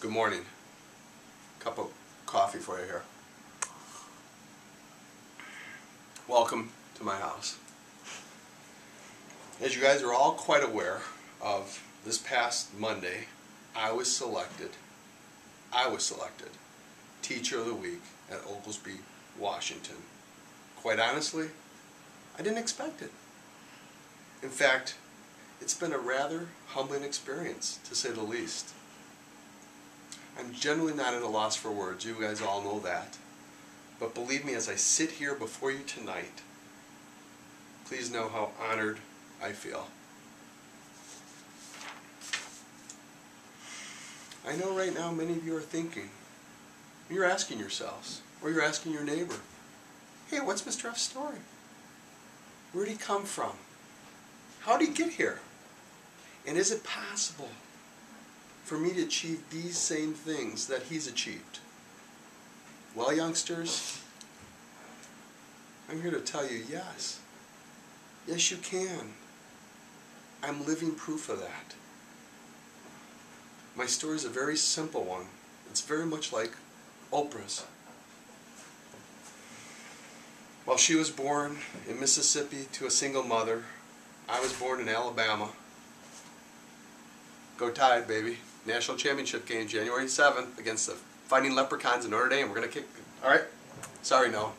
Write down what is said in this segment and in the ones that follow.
Good morning. Cup of coffee for you here. Welcome to my house. As you guys are all quite aware of, this past Monday, I was selected, I was selected Teacher of the Week at Oglesby, Washington. Quite honestly, I didn't expect it. In fact, it's been a rather humbling experience, to say the least. I'm generally not at a loss for words, you guys all know that. But believe me, as I sit here before you tonight, please know how honored I feel. I know right now many of you are thinking, you're asking yourselves, or you're asking your neighbor, hey, what's Mr. F's story? Where did he come from? How did he get here? And is it possible for me to achieve these same things that he's achieved? Well, youngsters, I'm here to tell you yes. Yes, you can. I'm living proof of that. My story is a very simple one. It's very much like Oprah's. While she was born in Mississippi to a single mother, I was born in Alabama. Go Tide, baby. National Championship game, January 7th, against the Fighting Leprechauns in Notre Dame. We're going to kick. All right? Sorry, no.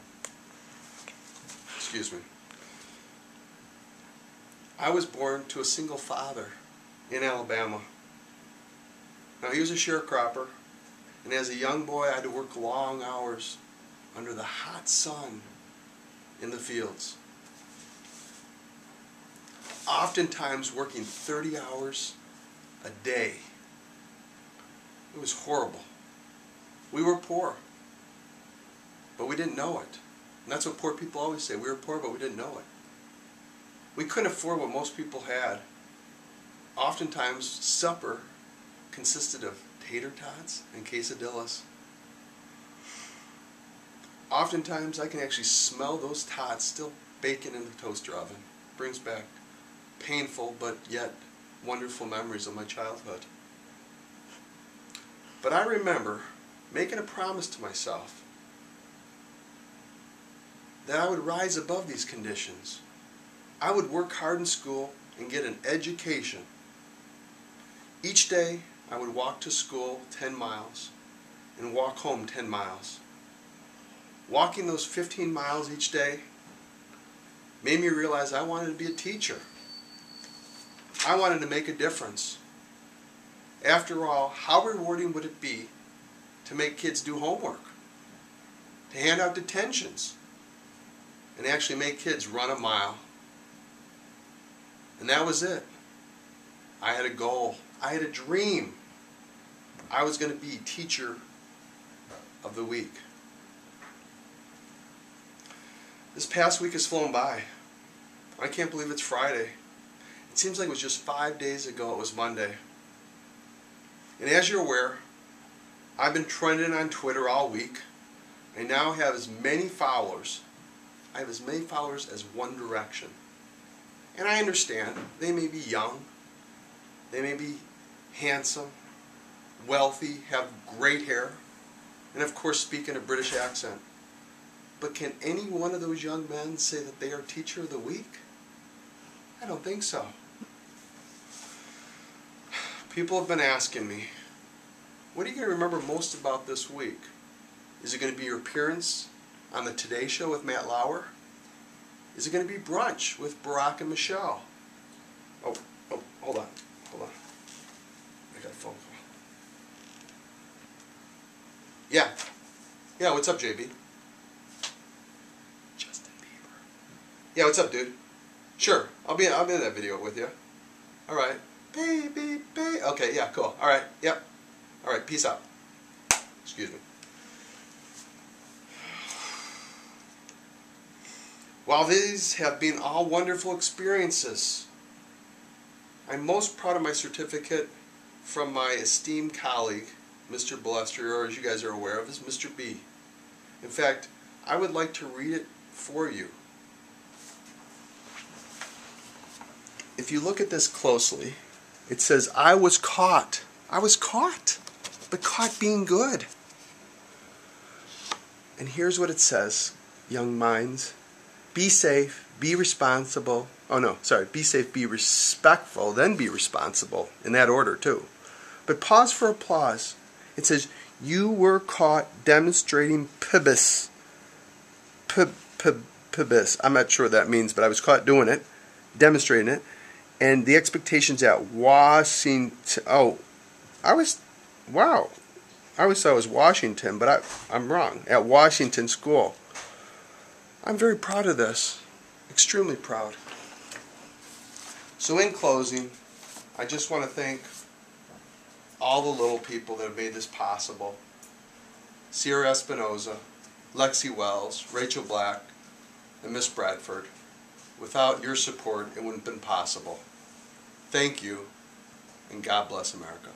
Excuse me. I was born to a single father in Alabama. Now, he was a sharecropper, and as a young boy, I had to work long hours under the hot sun in the fields. Oftentimes working 30 hours a day. It was horrible. We were poor, but we didn't know it. And that's what poor people always say. We were poor, but we didn't know it. We couldn't afford what most people had. Oftentimes, supper consisted of tater tots and quesadillas. Oftentimes, I can actually smell those tots still baking in the toaster oven. Brings back painful but yet wonderful memories of my childhood. But I remember making a promise to myself that I would rise above these conditions. I would work hard in school and get an education. Each day, I would walk to school 10 miles and walk home 10 miles. Walking those 15 miles each day made me realize I wanted to be a teacher. I wanted to make a difference. After all, how rewarding would it be to make kids do homework, to hand out detentions, and actually make kids run a mile? And that was it. I had a goal. I had a dream. I was going to be teacher of the week. This past week has flown by. I can't believe it's Friday. It seems like it was just five days ago it was Monday. And as you're aware, I've been trending on Twitter all week. I now have as many followers. I have as many followers as One Direction. And I understand they may be young, they may be handsome, wealthy, have great hair, and of course speak in a British accent. But can any one of those young men say that they are Teacher of the Week? I don't think so. People have been asking me, what are you going to remember most about this week? Is it going to be your appearance on the Today Show with Matt Lauer? Is it going to be brunch with Barack and Michelle? Oh, oh, hold on, hold on. I got a phone call. Yeah, yeah. What's up, JB? Justin Bieber. Yeah, what's up, dude? Sure, I'll be I'll be in that video with you. All right, baby, baby. Okay, yeah, cool. All right, yep. All right, peace out. Excuse me. While these have been all wonderful experiences, I'm most proud of my certificate from my esteemed colleague, Mr. Balestri, or as you guys are aware of, is Mr. B. In fact, I would like to read it for you. If you look at this closely, it says, I was caught. I was caught. but caught being good. And here's what it says, young minds be safe, be responsible. Oh no, sorry, be safe, be respectful, then be responsible, in that order too. But pause for applause. It says, You were caught demonstrating pibis. Pib, pib, pibis. I'm not sure what that means, but I was caught doing it, demonstrating it. And the expectations at Washington. Oh, I was. Wow. I always thought it was Washington, but I, I'm wrong. At Washington School. I'm very proud of this. Extremely proud. So, in closing, I just want to thank all the little people that have made this possible Sierra Espinoza, Lexi Wells, Rachel Black, and Miss Bradford. Without your support, it wouldn't have been possible. Thank you, and God bless America.